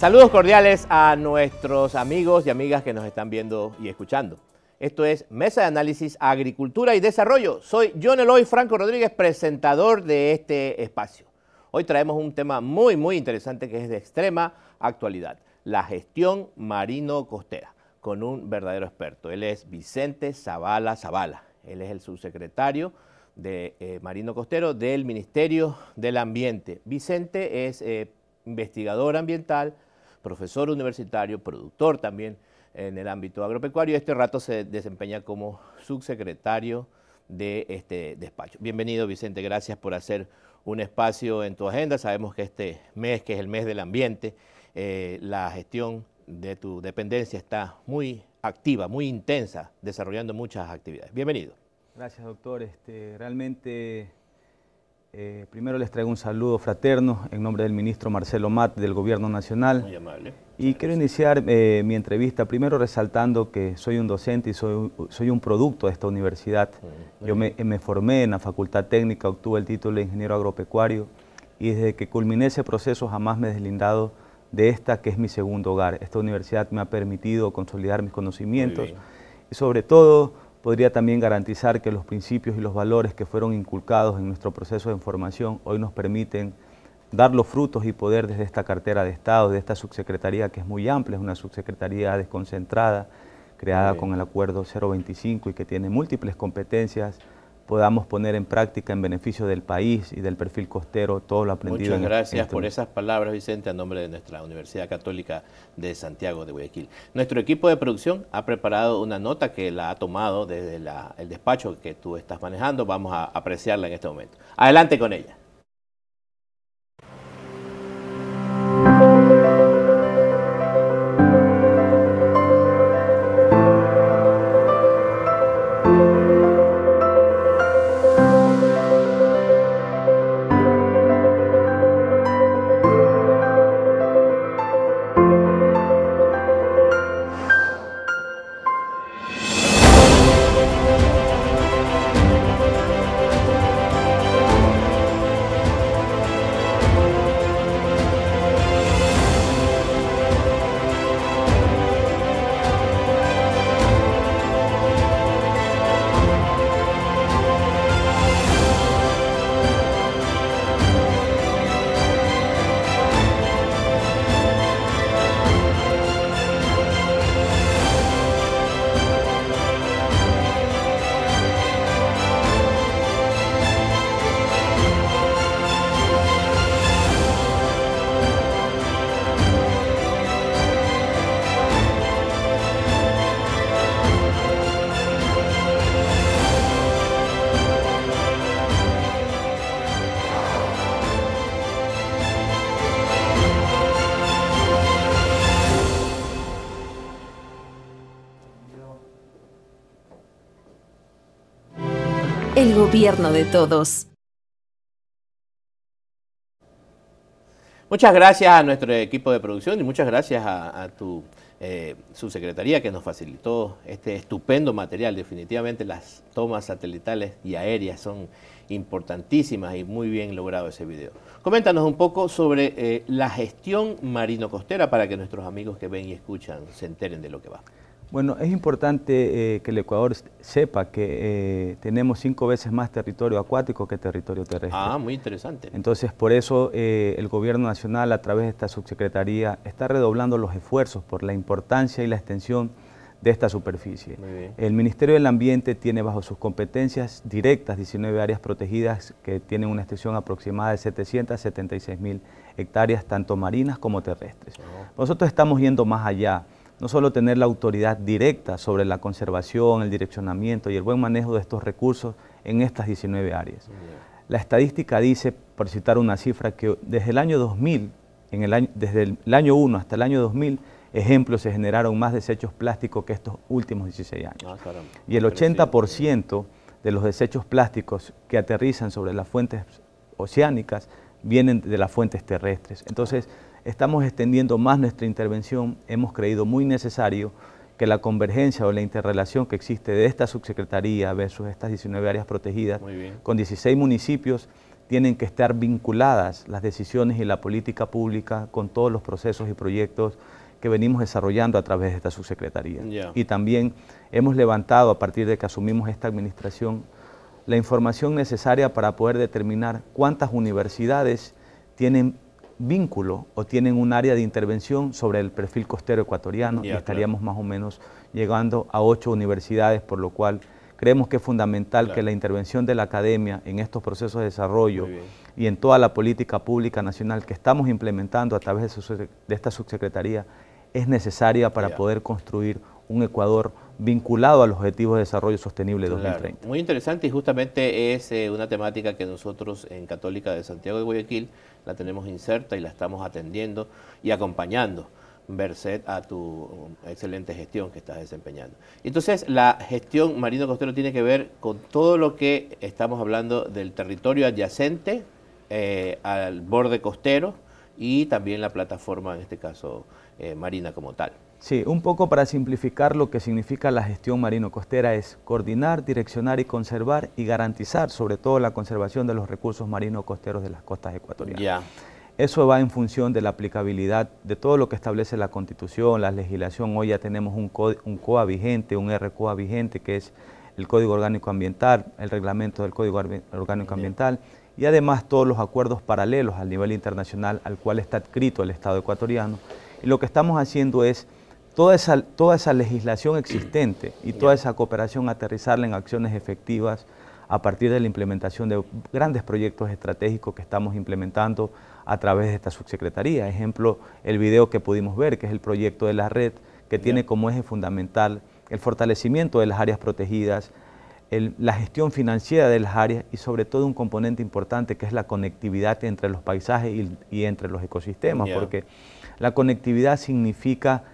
Saludos cordiales a nuestros amigos y amigas que nos están viendo y escuchando. Esto es Mesa de Análisis Agricultura y Desarrollo. Soy John Eloy Franco Rodríguez, presentador de este espacio. Hoy traemos un tema muy, muy interesante que es de extrema actualidad, la gestión marino-costera, con un verdadero experto. Él es Vicente Zavala Zavala. Él es el subsecretario de eh, Marino Costero del Ministerio del Ambiente. Vicente es eh, investigador ambiental, profesor universitario, productor también en el ámbito agropecuario. Este rato se desempeña como subsecretario de este despacho. Bienvenido Vicente, gracias por hacer un espacio en tu agenda. Sabemos que este mes, que es el mes del ambiente, eh, la gestión de tu dependencia está muy activa, muy intensa, desarrollando muchas actividades. Bienvenido. Gracias, doctor. Este, realmente eh, primero les traigo un saludo fraterno en nombre del ministro Marcelo Mat del Gobierno Nacional. Muy amable. Y quiero iniciar eh, mi entrevista primero resaltando que soy un docente y soy, soy un producto de esta universidad. Mm, Yo me, me, formé en la Facultad Técnica, obtuve el título de Ingeniero Agropecuario y desde que culminé ese proceso jamás me he deslindado de esta que es mi segundo hogar. Esta universidad me ha permitido consolidar mis conocimientos y sobre todo podría también garantizar que los principios y los valores que fueron inculcados en nuestro proceso de formación hoy nos permiten dar los frutos y poder desde esta cartera de Estado, de esta subsecretaría que es muy amplia, es una subsecretaría desconcentrada, creada con el acuerdo 025 y que tiene múltiples competencias, podamos poner en práctica en beneficio del país y del perfil costero todo lo aprendido. Muchas gracias por esas palabras, Vicente, a nombre de nuestra Universidad Católica de Santiago de Guayaquil. Nuestro equipo de producción ha preparado una nota que la ha tomado desde el despacho que tú estás manejando. Vamos a apreciarla en este momento. Adelante con ella. El gobierno de todos. Muchas gracias a nuestro equipo de producción y muchas gracias a, tu eh, subsecretaría que nos facilitó este estupendo material. Definitivamente las tomas satelitales y aéreas son importantísimas y muy bien logrado ese video. Coméntanos un poco sobre eh, la gestión marino-costera para que nuestros amigos que ven y escuchan se enteren de lo que va. Bueno, es importante eh, que el Ecuador sepa que eh, tenemos cinco veces más territorio acuático que territorio terrestre. Ah, muy interesante. Entonces, por eso eh, el Gobierno Nacional, a través de esta subsecretaría, está redoblando los esfuerzos por la importancia y la extensión de esta superficie. El Ministerio del Ambiente tiene bajo sus competencias directas 19 áreas protegidas que tienen una extensión aproximada de 776 mil hectáreas, tanto marinas como terrestres. Oh. Nosotros estamos yendo más allá no solo tener la autoridad directa sobre la conservación, el direccionamiento y el buen manejo de estos recursos en estas 19 áreas. La estadística dice, por citar una cifra, que desde el año 2000, en el año, desde el año 1 hasta el año 2000, ejemplos, se generaron más desechos plásticos que estos últimos 16 años. Ah, y el 80% de los desechos plásticos que aterrizan sobre las fuentes oceánicas vienen de las fuentes terrestres. Entonces, estamos extendiendo más nuestra intervención, hemos creído muy necesario que la convergencia o la interrelación que existe de esta subsecretaría versus estas 19 áreas protegidas, con 16 municipios tienen que estar vinculadas las decisiones y la política pública con todos los procesos y proyectos que venimos desarrollando a través de esta subsecretaría. Y también hemos levantado, a partir de que asumimos esta administración, la información necesaria para poder determinar cuántas universidades tienen vínculo o tienen un área de intervención sobre el perfil costero ecuatoriano y estaríamos más o menos llegando a ocho universidades, por lo cual creemos que es fundamental que la intervención de la academia en estos procesos de desarrollo y en toda la política pública nacional que estamos implementando a través de, esta subsecretaría es necesaria para poder construir un Ecuador vinculado a los Objetivos de Desarrollo Sostenible 2030. Muy interesante y justamente es eh, una temática que nosotros en Católica de Santiago de Guayaquil la tenemos inserta y la estamos atendiendo y acompañando. Merced a tu excelente gestión que estás desempeñando. Entonces, la gestión marino costero tiene que ver con todo lo que estamos hablando del territorio adyacente eh, al borde costero y también la plataforma, en este caso, eh, marina como tal. Sí, un poco para simplificar lo que significa la gestión marino-costera es coordinar, direccionar y conservar y garantizar sobre todo la conservación de los recursos marino-costeros de las costas ecuatorianas. Eso va en función de la aplicabilidad de todo lo que establece la Constitución, la legislación. Hoy ya tenemos un, un COA vigente, un RCOA vigente, que es el Código Orgánico Ambiental, el reglamento del Código Orgánico Ambiental, y además todos los acuerdos paralelos al nivel internacional al cual está adscrito el Estado ecuatoriano. Y lo que estamos haciendo es toda esa, toda esa legislación existente y toda esa cooperación aterrizarla en acciones efectivas a partir de la implementación de grandes proyectos estratégicos que estamos implementando a través de esta subsecretaría. Ejemplo, el video que pudimos ver, que es el proyecto de la red, que tiene como eje fundamental el fortalecimiento de las áreas protegidas, la gestión financiera de las áreas y sobre todo un componente importante que es la conectividad entre los paisajes y, entre los ecosistemas, porque la conectividad significa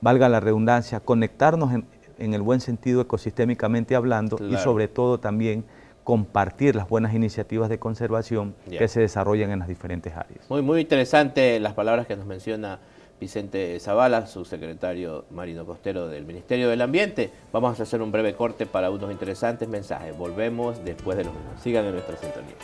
valga la redundancia, conectarnos en, el buen sentido ecosistémicamente hablando y sobre todo también compartir las buenas iniciativas de conservación que se desarrollan en las diferentes áreas. Muy, muy interesante las palabras que nos menciona Vicente Zavala, subsecretario marino costero del Ministerio del Ambiente. Vamos a hacer un breve corte para unos interesantes mensajes. Volvemos después de los mismos. Sigan en nuestra sintonía.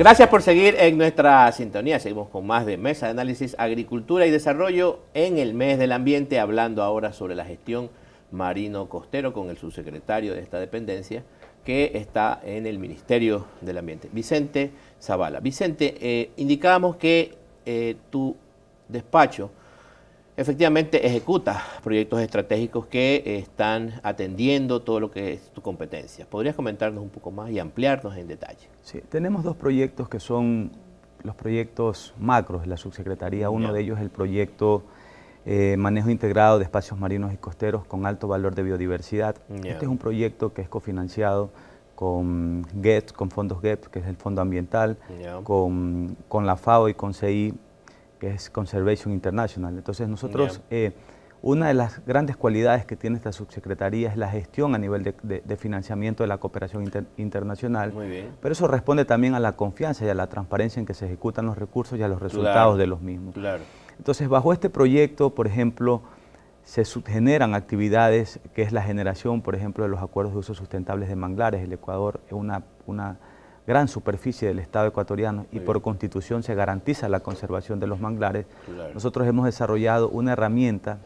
Gracias por seguir en nuestra sintonía. Seguimos con más de Mesa de Análisis Agricultura y Desarrollo en el mes del ambiente, hablando ahora sobre la gestión marino-costero con el subsecretario de esta dependencia que está en el Ministerio del Ambiente, Vicente Zavala. Vicente, eh, indicábamos que eh, tu despacho efectivamente ejecuta proyectos estratégicos que están atendiendo todo lo que es tu competencia. ¿Podrías comentarnos un poco más y ampliarnos en detalle? Sí, tenemos dos proyectos que son los proyectos macros de la subsecretaría. Uno de ellos es el proyecto eh, Manejo Integrado de Espacios Marinos y Costeros con alto valor de biodiversidad. Este es un proyecto que es cofinanciado con GET, con fondos GET, que es el Fondo Ambiental, con, con la FAO y con CI que es Conservation International. Entonces nosotros, eh, una de las grandes cualidades que tiene esta subsecretaría es la gestión a nivel de, financiamiento de la cooperación internacional, Muy bien. pero eso responde también a la confianza y a la transparencia en que se ejecutan los recursos y a los resultados de los mismos. Claro. Entonces, bajo este proyecto, por ejemplo, se generan actividades que es la generación, por ejemplo, de los acuerdos de uso sustentables de manglares. El Ecuador es una, una gran superficie del Estado ecuatoriano y por constitución se garantiza la conservación de los manglares, nosotros hemos desarrollado una herramienta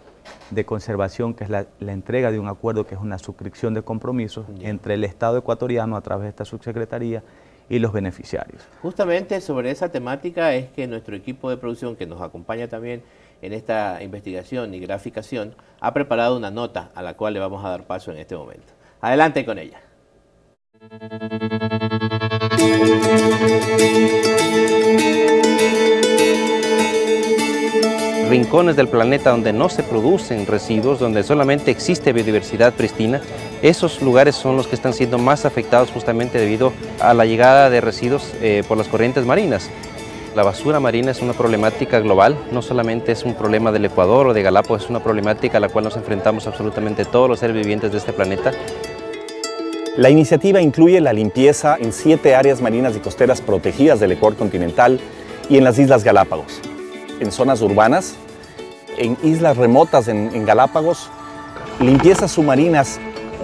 de conservación que es la, entrega de un acuerdo que es una suscripción de compromisos entre el Estado ecuatoriano a través de esta subsecretaría y los beneficiarios. Justamente sobre esa temática es que nuestro equipo de producción que nos acompaña también en esta investigación y graficación ha preparado una nota a la cual le vamos a dar paso en este momento. Adelante con ella. Rincones del planeta donde no se producen residuos, donde solamente existe biodiversidad pristina, esos lugares son los que están siendo más afectados justamente debido a la llegada de residuos eh, por las corrientes marinas. La basura marina es una problemática global, no solamente es un problema del Ecuador o de Galápagos, es una problemática a la cual nos enfrentamos absolutamente todos los seres vivientes de este planeta. La iniciativa incluye la limpieza en siete áreas marinas y costeras protegidas del Ecuador continental y en las Islas Galápagos, en zonas urbanas, en islas remotas en, Galápagos, limpiezas submarinas,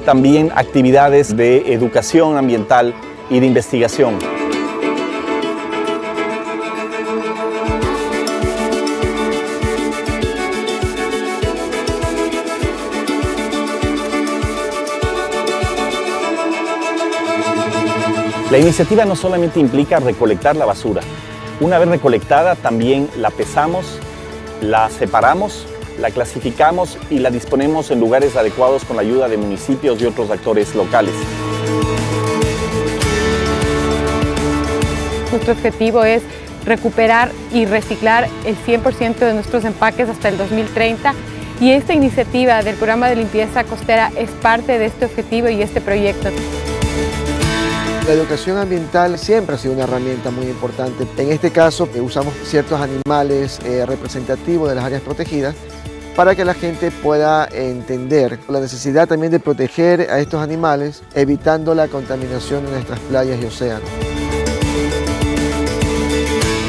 también actividades de educación ambiental y de investigación. La iniciativa no solamente implica recolectar la basura. Una vez recolectada también la pesamos, la separamos, la clasificamos y la disponemos en lugares adecuados con la ayuda de municipios y otros actores locales. Nuestro objetivo es recuperar y reciclar el 100% de nuestros empaques hasta el 2030 y esta iniciativa del programa de limpieza costera es parte de este objetivo y este proyecto. La educación ambiental siempre ha sido una herramienta muy importante. En este caso eh, usamos ciertos animales eh, representativos de las áreas protegidas para que la gente pueda entender la necesidad también de proteger a estos animales, evitando la contaminación de nuestras playas y océanos.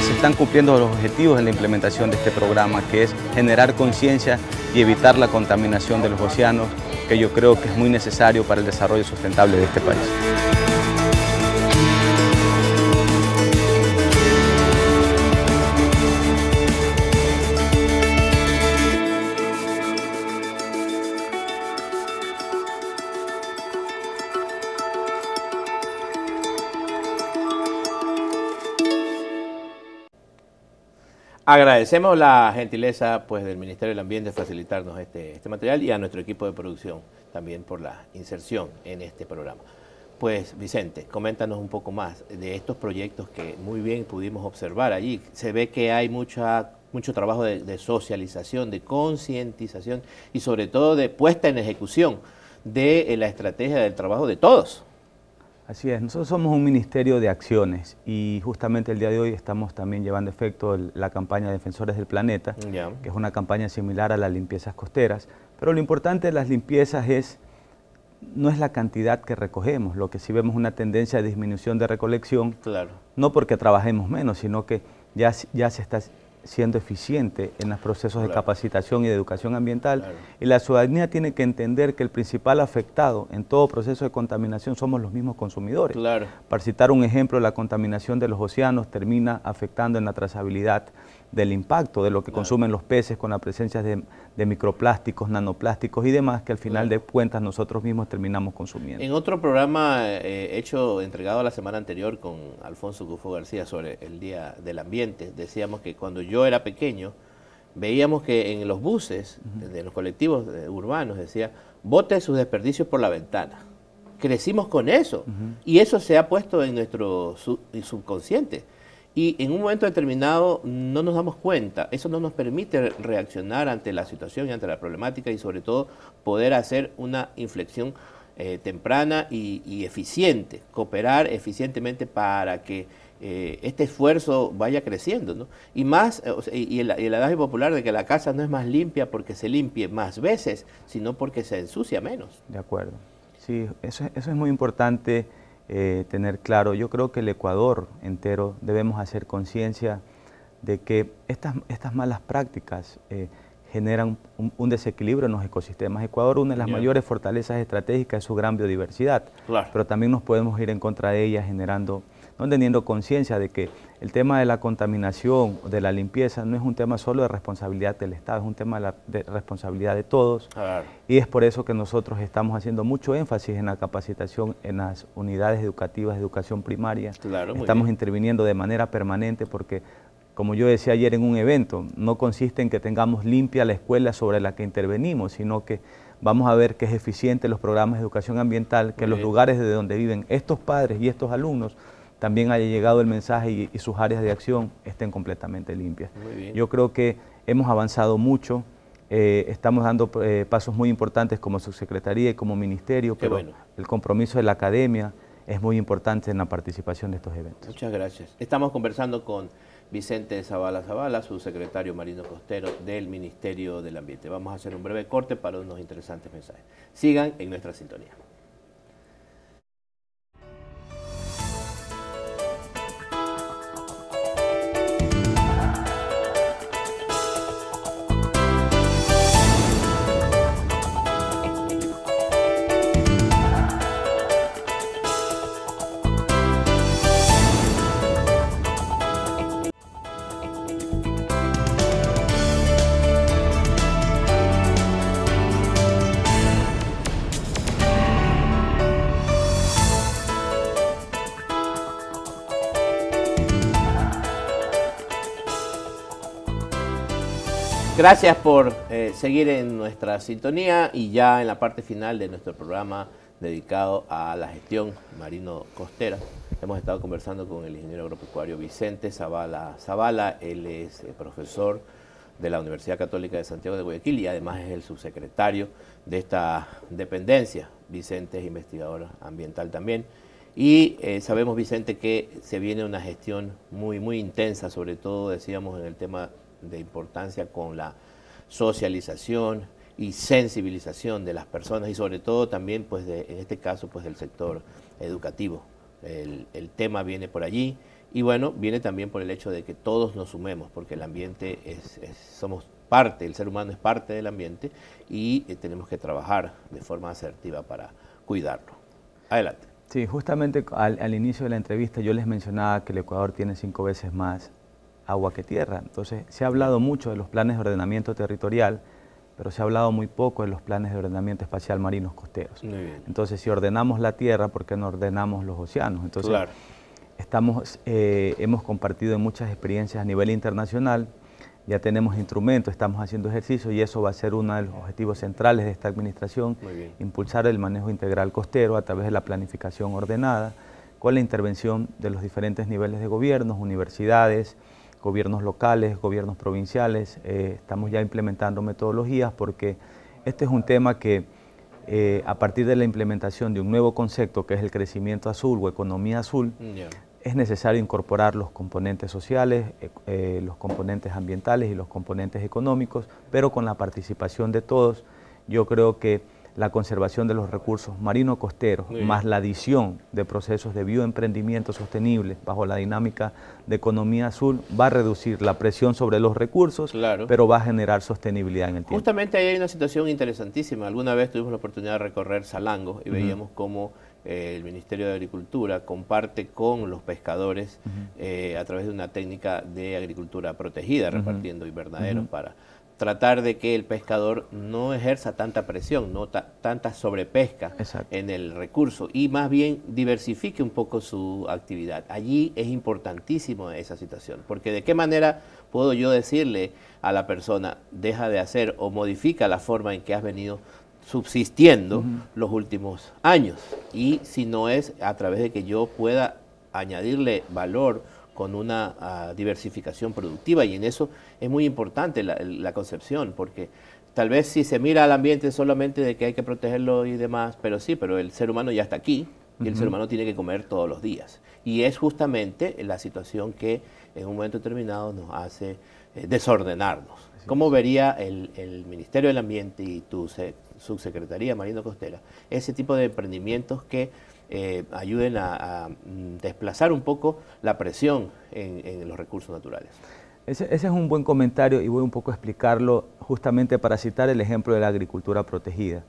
Se están cumpliendo los objetivos en la implementación de este programa, que es generar conciencia y evitar la contaminación de los océanos, que yo creo que es muy necesario para el desarrollo sustentable de este país. Agradecemos la gentileza pues, del Ministerio del Ambiente facilitarnos este, este, material y a nuestro equipo de producción también por la inserción en este programa. Pues Vicente, coméntanos un poco más de estos proyectos que muy bien pudimos observar allí. Se ve que hay mucha, mucho trabajo de, de socialización, de concientización y sobre todo de puesta en ejecución de eh, la estrategia del trabajo de todos. Así es, nosotros somos un ministerio de acciones y justamente el día de hoy estamos también llevando efecto la campaña Defensores del Planeta, que es una campaña similar a las limpiezas costeras, pero lo importante de las limpiezas es, no es la cantidad que recogemos, lo que sí vemos una tendencia de disminución de recolección, claro. no porque trabajemos menos, sino que ya, ya se está siendo eficiente en los procesos de capacitación y de educación ambiental. Y la ciudadanía tiene que entender que el principal afectado en todo proceso de contaminación somos los mismos consumidores. Para citar un ejemplo, la contaminación de los océanos termina afectando en la trazabilidad del impacto de lo que consumen los peces con la presencia de, microplásticos, nanoplásticos y demás que al final de cuentas nosotros mismos terminamos consumiendo. En otro programa eh, hecho, entregado la semana anterior con Alfonso Gufo García sobre el Día del Ambiente, decíamos que cuando yo era pequeño, veíamos que en los buses, de los colectivos eh, urbanos, decía, bote sus desperdicios por la ventana. Crecimos con eso. Y eso se ha puesto en nuestro subconsciente y en un momento determinado no nos damos cuenta, eso no nos permite reaccionar ante la situación y ante la problemática y sobre todo poder hacer una inflexión eh, temprana y, eficiente, cooperar eficientemente para que eh, este esfuerzo vaya creciendo. ¿no? Y más, eh, y, el, y el adagio popular de que la casa no es más limpia porque se limpie más veces, sino porque se ensucia menos. De acuerdo. Sí, eso, eso es muy importante eh, tener claro. Yo creo que el Ecuador entero debemos hacer conciencia de que estas, estas malas prácticas eh, generan un, desequilibrio en los ecosistemas. Ecuador, una de las mayores fortalezas estratégicas es su gran biodiversidad, pero también nos podemos ir en contra de ella generando no teniendo conciencia de que el tema de la contaminación, de la limpieza, no es un tema solo de responsabilidad del Estado, es un tema de, responsabilidad de todos. Y es por eso que nosotros estamos haciendo mucho énfasis en la capacitación en las unidades educativas de educación primaria. estamos interviniendo de manera permanente porque como yo decía ayer en un evento, no consiste en que tengamos limpia la escuela sobre la que intervenimos, sino que vamos a ver que es eficiente los programas de educación ambiental, que los lugares de donde viven estos padres y estos alumnos también haya llegado el mensaje y, sus áreas de acción estén completamente limpias. Yo creo que hemos avanzado mucho, eh, estamos dando eh, pasos muy importantes como subsecretaría y como ministerio, pero el compromiso de la academia es muy importante en la participación de estos eventos. Muchas gracias. Estamos conversando con Vicente Zavala Zavala, subsecretario marino costero del Ministerio del Ambiente. Vamos a hacer un breve corte para unos interesantes mensajes. Sigan en nuestra sintonía. Gracias por eh, seguir en nuestra sintonía y ya en la parte final de nuestro programa dedicado a la gestión marino-costera. Hemos estado conversando con el ingeniero agropecuario Vicente Zavala Zavala. Él es eh, profesor de la Universidad Católica de Santiago de Guayaquil y además es el subsecretario de esta dependencia. Vicente es investigador ambiental también. Y eh, sabemos, Vicente, que se viene una gestión muy, muy intensa, sobre todo, decíamos, en el tema de importancia con la socialización y sensibilización de las personas y sobre todo también, pues en este caso, pues del sector educativo. El, tema viene por allí y bueno, viene también por el hecho de que todos nos sumemos, porque el ambiente es, somos parte, el ser humano es parte del ambiente y eh, tenemos que trabajar de forma asertiva para cuidarlo. Adelante. Sí, justamente al, inicio de la entrevista yo les mencionaba que el Ecuador tiene cinco veces más agua que tierra. Entonces, se ha hablado mucho de los planes de ordenamiento territorial, pero se ha hablado muy poco de los planes de ordenamiento espacial marinos costeros. Entonces, si ordenamos la tierra, ¿por qué no ordenamos los océanos? Entonces, estamos, eh, hemos compartido muchas experiencias a nivel internacional, ya tenemos instrumentos, estamos haciendo ejercicio y eso va a ser uno de los objetivos centrales de esta administración, impulsar el manejo integral costero a través de la planificación ordenada, con la intervención de los diferentes niveles de gobiernos, universidades, gobiernos locales, gobiernos provinciales, eh, estamos ya implementando metodologías porque este es un tema que eh, a partir de la implementación de un nuevo concepto que es el crecimiento azul o economía azul, es necesario incorporar los componentes sociales, eh, los componentes ambientales y los componentes económicos, pero con la participación de todos, yo creo que la conservación de los recursos marino-costeros, más la adición de procesos de bioemprendimiento sostenible bajo la dinámica de economía azul, va a reducir la presión sobre los recursos, pero va a generar sostenibilidad en el tiempo. Justamente ahí hay una situación interesantísima. Alguna vez tuvimos la oportunidad de recorrer Salango y veíamos cómo eh, el Ministerio de Agricultura comparte con los pescadores eh, a través de una técnica de agricultura protegida, repartiendo invernaderos para tratar de que el pescador no ejerza tanta presión, no tanta sobrepesca en el recurso y más bien diversifique un poco su actividad. Allí es importantísimo esa situación, porque de qué manera puedo yo decirle a la persona, deja de hacer o modifica la forma en que has venido subsistiendo los últimos años y si no es a través de que yo pueda añadirle valor con una ah, diversificación productiva y en eso es muy importante la, concepción, porque tal vez si se mira al ambiente solamente de que hay que protegerlo y demás, pero sí, pero el ser humano ya está aquí y el ser humano tiene que comer todos los días. Y es justamente la situación que en un momento determinado nos hace eh, desordenarnos. ¿Cómo vería el, Ministerio del Ambiente y tu subsecretaría Marino Costera ese tipo de emprendimientos que eh, ayuden a, mm, desplazar un poco la presión en, los recursos naturales. Ese, es un buen comentario y voy un poco a explicarlo justamente para citar el ejemplo de la agricultura protegida.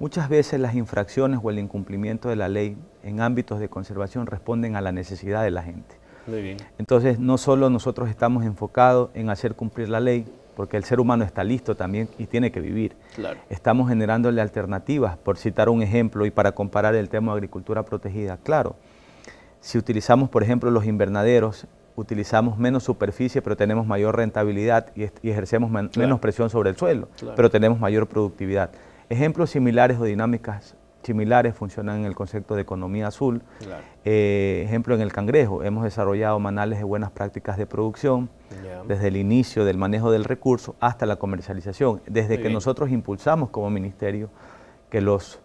Muchas veces las infracciones o el incumplimiento de la ley en ámbitos de conservación responden a la necesidad de la gente. Muy bien. Entonces, no solo nosotros estamos enfocados en hacer cumplir la ley, porque el ser humano está listo también y tiene que vivir. Estamos generándole alternativas, por citar un ejemplo y para comparar el tema de agricultura protegida. Claro, si utilizamos, por ejemplo, los invernaderos, utilizamos menos superficie, pero tenemos mayor rentabilidad y, ejercemos menos presión sobre el suelo, pero tenemos mayor productividad. Ejemplos similares o dinámicas similares funcionan en el concepto de economía azul. Eh, ejemplo, en el cangrejo hemos desarrollado manuales de buenas prácticas de producción desde el inicio del manejo del recurso hasta la comercialización. Desde que nosotros impulsamos como ministerio que los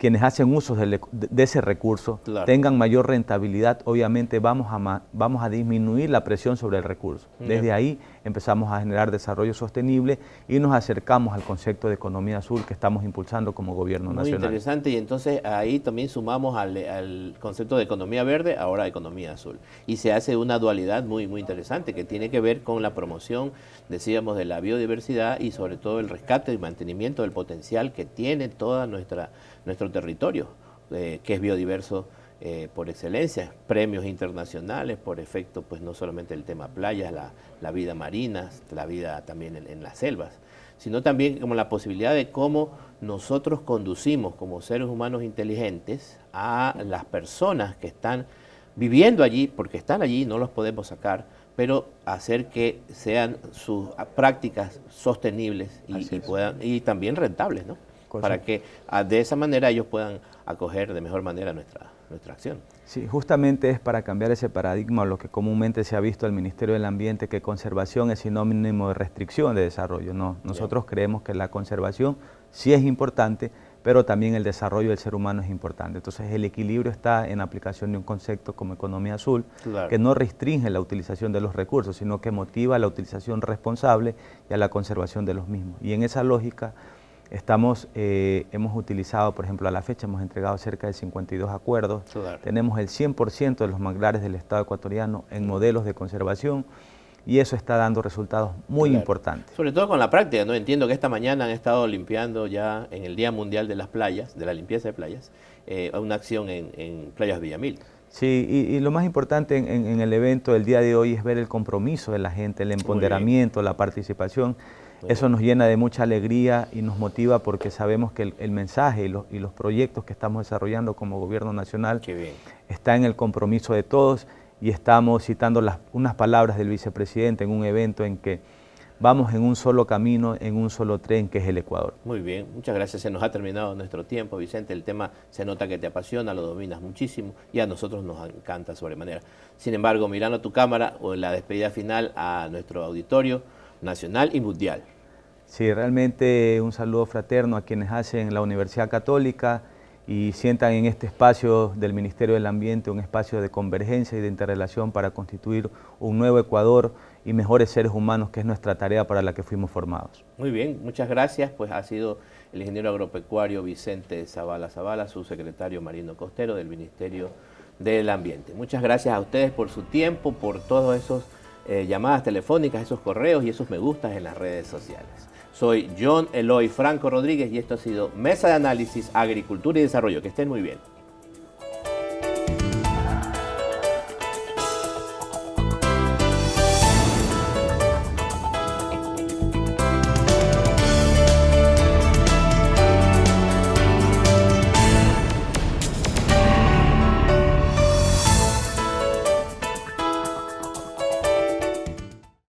quienes hacen uso de, ese recurso tengan mayor rentabilidad, obviamente vamos a, vamos a disminuir la presión sobre el recurso. Desde ahí empezamos a generar desarrollo sostenible y nos acercamos al concepto de economía azul que estamos impulsando como gobierno nacional. Muy interesante y entonces ahí también sumamos al, concepto de economía verde, ahora economía azul. Y se hace una dualidad muy, muy interesante que tiene que ver con la promoción, decíamos, de la biodiversidad y sobre todo el rescate y mantenimiento del potencial que tiene nuestra nuestro territorio, eh, que es biodiverso eh, por excelencia, premios internacionales por efecto, pues no solamente el tema playas, la, vida marina, la vida también en, las selvas, sino también como la posibilidad de cómo nosotros conducimos como seres humanos inteligentes a las personas que están viviendo allí, porque están allí, no los podemos sacar, pero hacer que sean sus prácticas sostenibles y, y, puedan, y también rentables, ¿no? para que ah, de esa manera ellos puedan acoger de mejor manera nuestra, nuestra acción. Sí, justamente es para cambiar ese paradigma, lo que comúnmente se ha visto el Ministerio del Ambiente, que conservación es sinónimo de restricción de desarrollo. No, nosotros creemos que la conservación sí es importante, pero también el desarrollo del ser humano es importante. Entonces el equilibrio está en aplicación de un concepto como economía azul, que no restringe la utilización de los recursos, sino que motiva la utilización responsable y a la conservación de los mismos. Y en esa lógica Estamos, eh, hemos utilizado, por ejemplo, a la fecha hemos entregado cerca de 52 acuerdos. Tenemos el 100% de los manglares del Estado ecuatoriano en modelos de conservación y eso está dando resultados muy importantes. Sobre todo con la práctica, ¿no? Entiendo que esta mañana han estado limpiando ya en el Día Mundial de las Playas, de la limpieza de playas, eh, una acción en, Playas Villamil. Sí, y, lo más importante en, el evento del día de hoy es ver el compromiso de la gente, el empoderamiento, la participación. Eso nos llena de mucha alegría y nos motiva porque sabemos que el, mensaje y los, proyectos que estamos desarrollando como gobierno nacional está en el compromiso de todos y estamos citando las, unas palabras del vicepresidente en un evento en que vamos en un solo camino, en un solo tren que es el Ecuador. Muy bien, muchas gracias. Se nos ha terminado nuestro tiempo, Vicente. El tema se nota que te apasiona, lo dominas muchísimo y a nosotros nos encanta sobremanera. Sin embargo, mirando tu cámara o en la despedida final a nuestro auditorio, nacional y mundial. Sí, realmente un saludo fraterno a quienes hacen la Universidad Católica y sientan en este espacio del Ministerio del Ambiente un espacio de convergencia y de interrelación para constituir un nuevo Ecuador y mejores seres humanos, que es nuestra tarea para la que fuimos formados. Muy bien, muchas gracias. Pues ha sido el ingeniero agropecuario Vicente Zavala Zavala, su secretario Marino Costero del Ministerio del Ambiente. Muchas gracias a ustedes por su tiempo, por todos esos eh, llamadas telefónicas, esos correos y esos me gustas en las redes sociales. Soy John Eloy Franco Rodríguez y esto ha sido Mesa de Análisis, Agricultura y Desarrollo. Que estén muy bien.